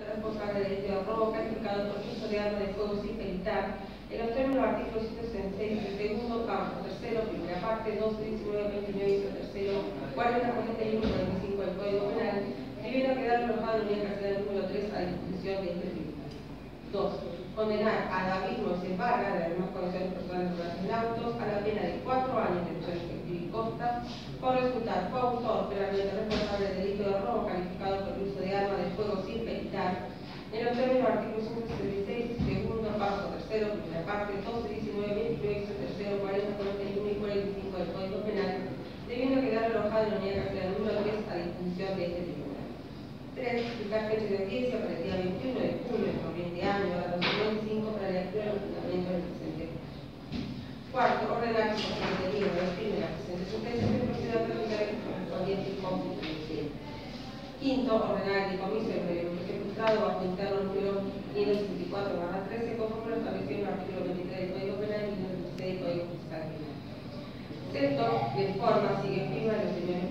responsable de robo calificado por uso de fuego sin militar en los términos del artículo 166, segundo campo, tercero, primera parte, 12, 19, 29, y tercero, 40, 41, 45 del Código Penal, debiendo quedar alojado en la carcel número 3 a disposición de este tribunal. 2. Condenar a David Moisés Vargas, de las demás condiciones personales de en autos, a la pena de 4 años de prisión efectiva y costa, por resultar coautor penalmente responsable del delito de robo calificado por el uso de arma de fuego sin militar en los términos del artículo 166, segundo paso, tercero, primera parte, 12, 19, 29, tercero, 40, 41 y 45 del Código Penal, debiendo quedar alojado en la unidad carcelaria número 3 a disposición de este tribunal. 3. Fijar fecha de audiencia para el día 21 de julio del corriente año a las 2025 para la lectura del fundamento del presente. Cuarto, ordenar que por el libro de primera presente sentencia se proceda a tramitar el correspondiente constitución. Quinto, ordenar el decomiso del ejecutado bajo interno número 564-13 conforme lo establecido en el artículo 23 del Código Penal y 16 del Código Fiscal Penal. Sexto, de forma sigue firma los señores